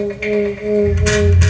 Mm-hmm.